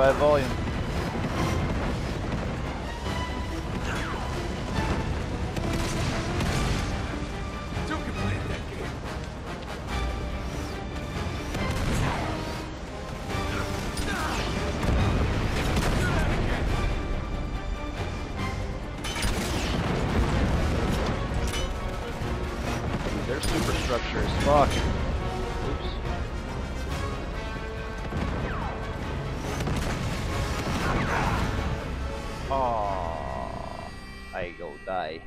By volume. Two can play that game. Dude, their superstructure is fuck. I.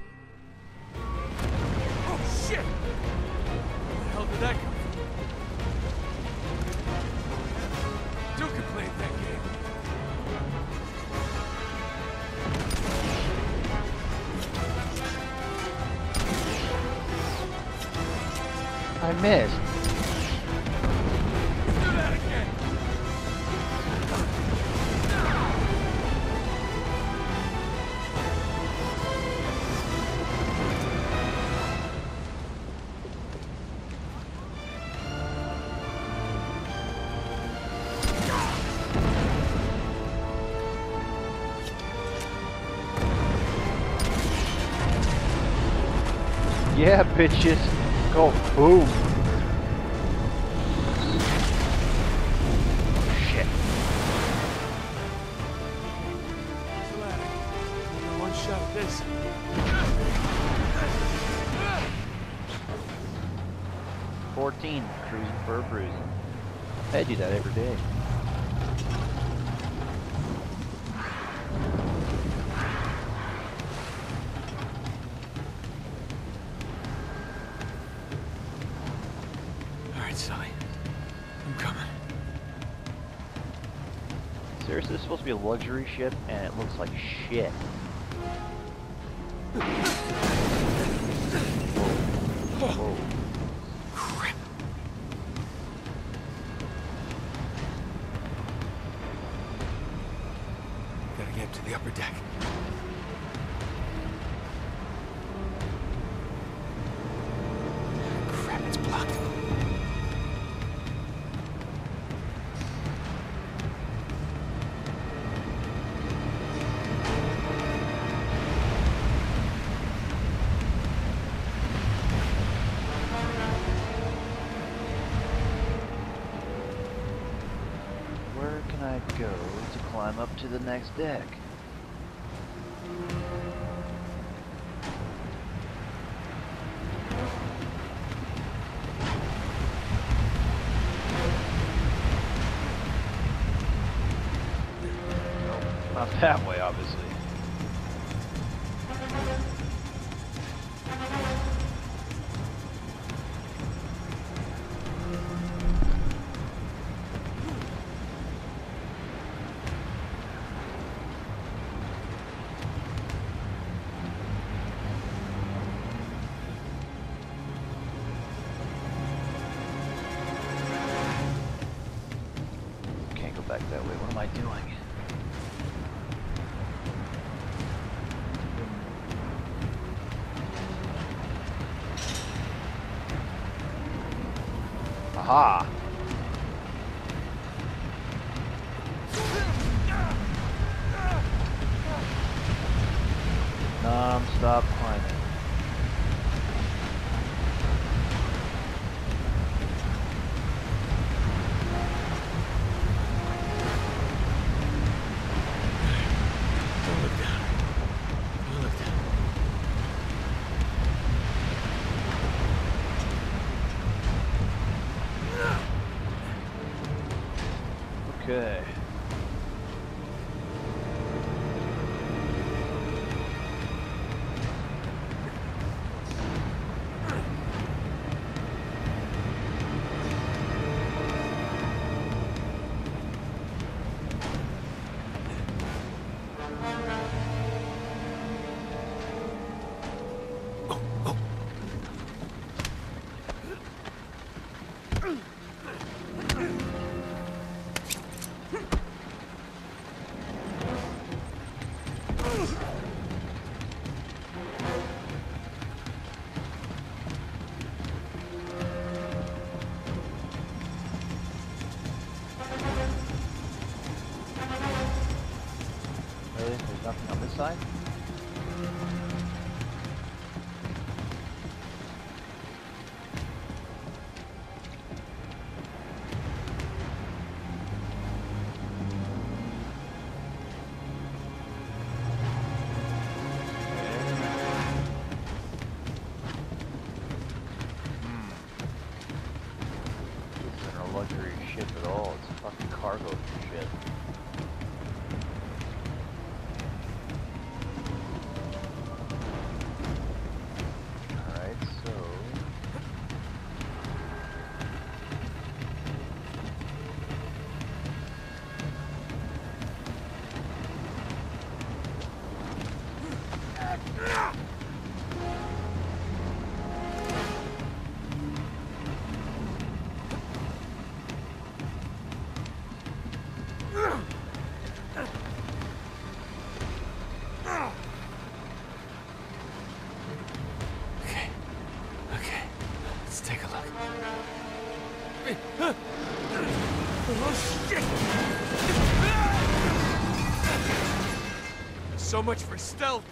Oh shit! Where the hell did that come from? Two can play that game. I missed. Yeah, bitches. Go boom. Shit. One shot at this. Fourteen. Cruising for a bruising. I do that every day. Right, Sully. I'm coming. Seriously, this is supposed to be a luxury ship, and it looks like shit. Whoa. Whoa. Crap. Gotta get to the upper deck. To the next deck? Not that way, obviously. Back that way. What am I doing? Aha! Non-stop climbing. Good. Okay. side? Hmm. This isn't a luxury ship at all. It's fucking cargo ship. So much for stealth.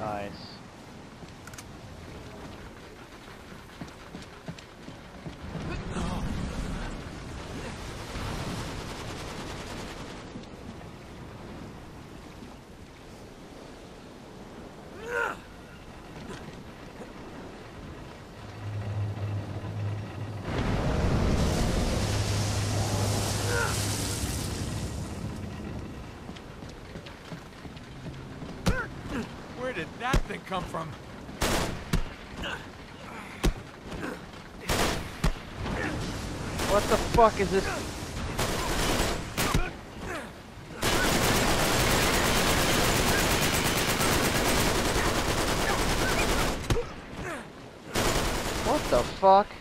Nice. Where did that thing come from? What the fuck is this? What the fuck?